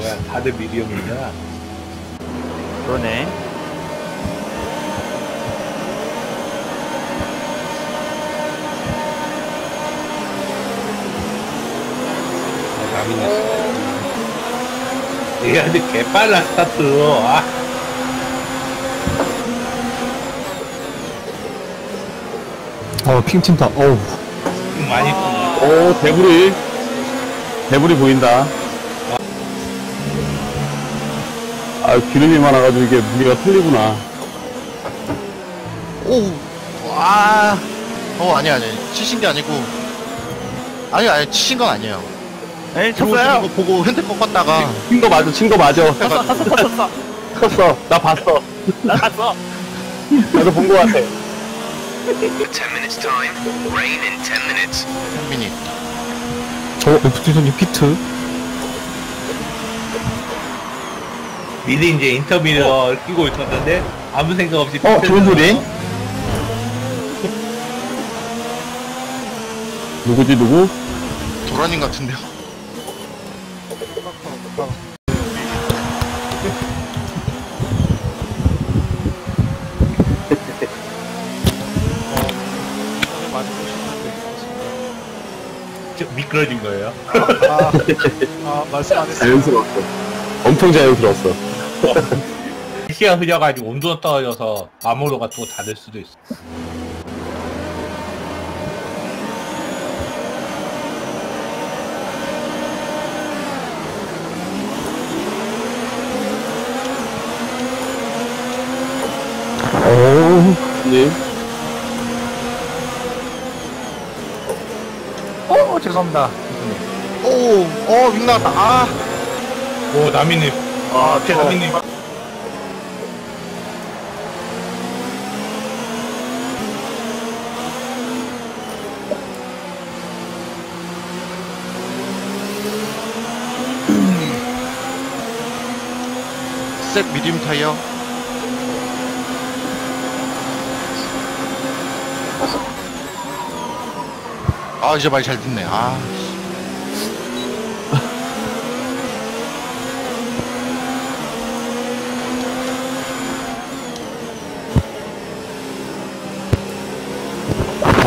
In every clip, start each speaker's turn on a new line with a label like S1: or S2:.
S1: 뭐야 다들 미디엄이잖아
S2: 그러네.
S1: 남이 났어 얘한테 개빨라 스타트 아
S3: 어, 핑 친다. 어우.
S1: 많이 푸네
S4: 오, 대불이. 대불이 보인다. 아, 기름이 많아가지고 이게 무게가 틀리구나.
S5: 오, 아, 어 아니 아니 치신 게 아니고 아니 아니 치신 건 아니에요.
S2: 에이, 쳤어요.
S5: 거 보고 핸들 꺾었다가
S4: 친 거 맞아, 친 거 맞아.
S2: 쳤어, 쳤어, 쳤어, 쳤어.
S4: 컸어. 나 봤어.
S2: 나 갔어.
S4: 나도 본 거 같아.
S6: 10 minutes time. Rain in 10 minutes.
S5: 현민이
S3: 어, FT선님 피트.
S1: 미리 이제 인터뷰를 끼고 있었는데 아무 생각 없이
S7: 어, 좋은 소리.
S4: 누구지, 누구?
S5: 도라님 같은데요.
S1: 좀 미끄러진 거예요
S4: 자연스러웠어. 엄청 자연스러웠어.
S1: 시가 흐려가지고 온도가 떨어져서 마모로 같은 거 닫을 수도 있어
S4: 오, 님.
S2: 어, 죄송합니다.
S5: 오, 어, 윙 나왔다. 아,
S1: 오 남이님 아 남이님
S5: 셋 미디움 타이어. 아, 이제 말 잘 듣네. 아,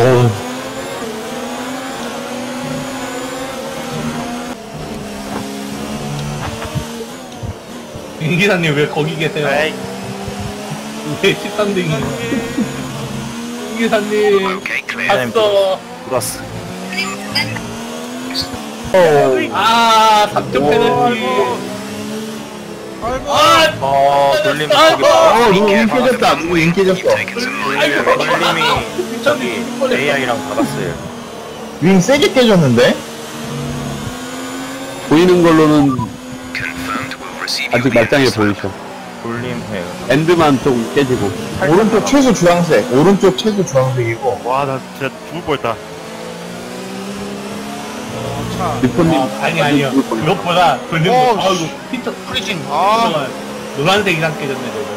S4: 어,
S1: 윤 기사님 왜 거기 계세요?
S2: 에이,
S1: 왜 13등이에요? 윤 기사님
S6: Okay, clear.
S1: 갔어
S2: 물었어.
S1: 아 3점 페널티 아
S2: 어, 돌림
S1: 아이고!
S2: 저기 봐.
S7: 어, 누구 윙 깨졌다. 누구 윙 깨졌어.
S6: Damage.
S2: 돌림이 저기 AI랑 받았어요.
S7: 윙 세게 깨졌는데?
S4: 보이는 걸로는 아직 말짱해 보이셔.
S2: 돌림해요.
S4: 엔드만 좀 깨지고.
S7: 오른쪽 최소 주황색. 오른쪽 최소 주황색이고.
S2: 와, 나 진짜 죽을 뻔했다.
S4: 리포님.
S1: 아, 아니 아니요 그것보다 돌림
S5: 어,
S1: 거 아이고 피터
S5: 프리징. 아,
S1: 노란색 이상 깨졌네 저거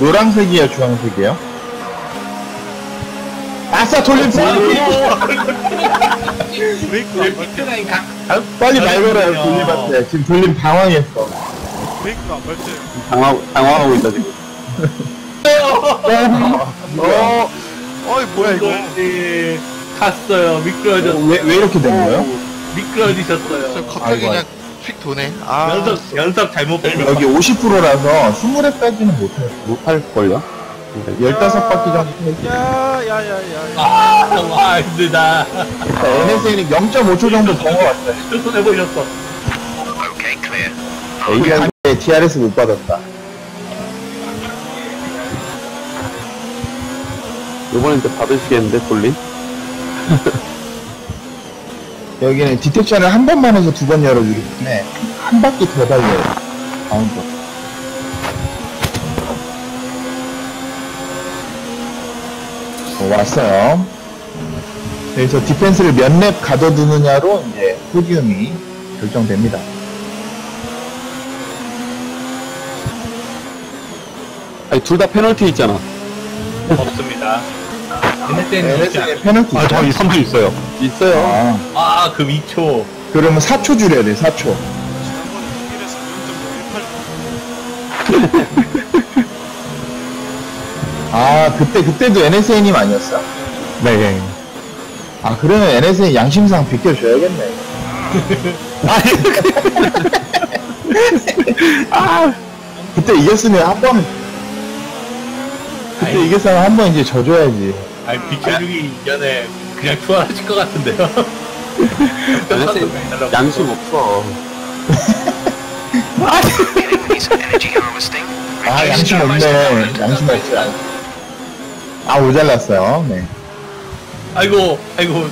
S7: 노란색이야, 주황색이에요? 아싸, 돌림 세게!
S1: 피터라인 각
S7: 빨리 말 걸어요, 돌림한테. 지금 돌림 당황했어.
S4: 당황, 당황하고 있다, 지금.
S7: 어,
S5: 어이 뭐야 이거?
S1: 네, 갔어요 미끄러졌어
S7: 왜, 왜 이렇게 된 거예요?
S5: 저
S1: 미끄러지셨어요
S5: 갑자기
S7: 아이고,
S5: 그냥 휙 도네. 아,
S1: 연석 연석 잘못 뺀 거.
S7: 여기 50%라서 20회까지는 못해요.
S4: 못할걸요?
S7: 15바퀴 정도 해요.
S1: 아와 힘들다
S7: NSN이 0.5초 정도 본것 같아요.
S1: 손해 보셨어
S6: clear.
S7: ABR에 TRS 못 받았다.
S4: 요번엔 이제 받으시겠는데, 돌림?
S7: 여기는 디텍션을 한 번만 해서 두 번 열어주기 때문에 한 바퀴 더 달려요. 가운데. 어, 왔어요. 여기서 디펜스를 몇 랩 가둬두느냐로 이제 podium이 결정됩니다.
S4: 아니, 둘 다 페널티 있잖아.
S1: 없습니다 NSA
S7: NSA님 페널티
S4: 아,
S7: 있죠?
S4: 저기 선수 있어요. 있어요.
S7: 아,
S1: 아 그 2초
S7: 그러면 4초 줄여야 돼, 4초.
S8: 지난번에 독일에서 0.18
S7: 아, 그때, 그때도 NSA님 아니었어?
S3: 네.
S7: 아, 그러면 NSA 양심상 비켜줘야겠네. 아, 그때 이겼으면 한 번, 그때 이겼으면 한 번 이제 져줘야지.
S1: 아니 비켜주기 이전에 그냥 투하하실 것 같은데요.
S4: 양심 없어.
S7: 아, 양심 없네. 양심 없지. 아, 모자랐어요. 네.
S1: 아이고 아이고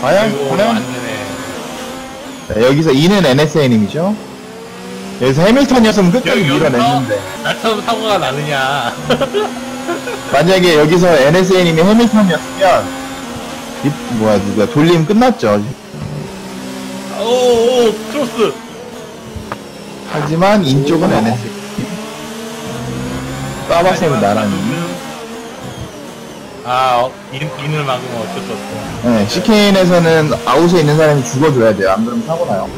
S7: 과연,
S1: 아이고
S7: 과연?
S1: 안 되네.
S7: 네, 여기서 2는 NSA님이죠. 여기서 해밀턴이었으면 끝까지
S1: 여기
S7: 밀어냈는데.
S1: 나처럼 사고가 나느냐.
S7: 만약에 여기서 NSA님이 해밀턴이었으면, 이, 뭐야, 누가, 돌림 끝났죠.
S1: 오오 크로스.
S7: 하지만, 인쪽은 NSA. 까박쌤은 나란히.
S1: 아 어, 인, 인을 막으면 어쩔 수 없어.
S7: 네, CKN에서는 아웃에 있는 사람이 죽어줘야 돼요. 안 그러면 사고 나요.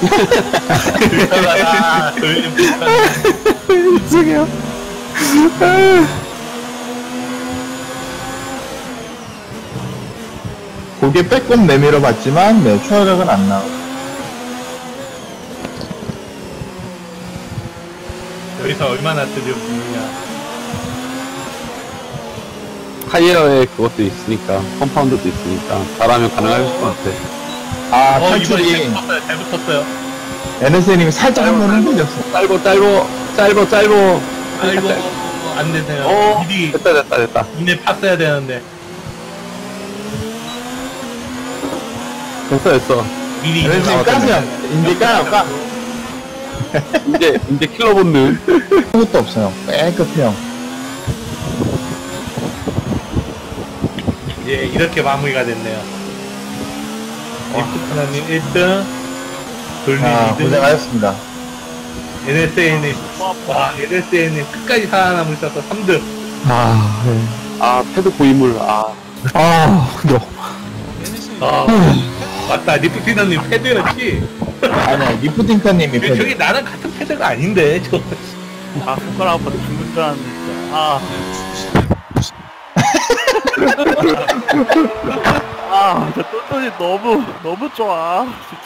S1: 불편하다. 돌림 불편해.
S3: 죄송해요.
S7: 고개 빼꼼 내밀어 봤지만, 네, 추월각은 안 나오고.
S1: 여기서 얼마나 드디어 붙느냐.
S4: 타이어에 그것도 있으니까, compound도 있으니까, 잘하면 가능할 것 같아.
S7: 아,
S1: 어 이번에 잘
S7: 탈출이,
S1: 붙었어요. 잘 붙었어요.
S7: NSA님이 살짝 한번 흔들렸어.
S4: 짧어, 짧어, 짧어, 짧어.
S1: 아이고 안 되네요.
S4: 어,
S1: 미리
S4: 됐다, 됐다, 됐다.
S1: 인에 팠어야 되는데
S4: 됐어, 됐어.
S1: 미리
S7: NSA님.
S1: 되는데.
S7: 이제 까요, 까.
S4: 이제, 이제 킬러 본능.
S7: 아무것도 없어요. 깨끗해요.
S1: 예, 이렇게 마무리가 됐네요. 리프트나님 1등, 돌림
S7: 아,
S1: 2등,
S7: 고생하셨습니다.
S1: NSA님, 와, NSA님 끝까지 살아남으셔서 3등.
S3: 아, 네.
S4: 아, 패드 고인물, 아.
S3: 아, 힘들어.
S1: 아, 맞다, 리프트나님 패드였지?
S7: 아니야, 리프팅커님이
S1: 왜 저기 나랑 같은 패드가 아닌데, 저.
S2: 아 손가락 아파서 죽는 줄 알았는데 진짜. 아. 아, 진짜 똘똘이 너무 너무 좋아. 진짜.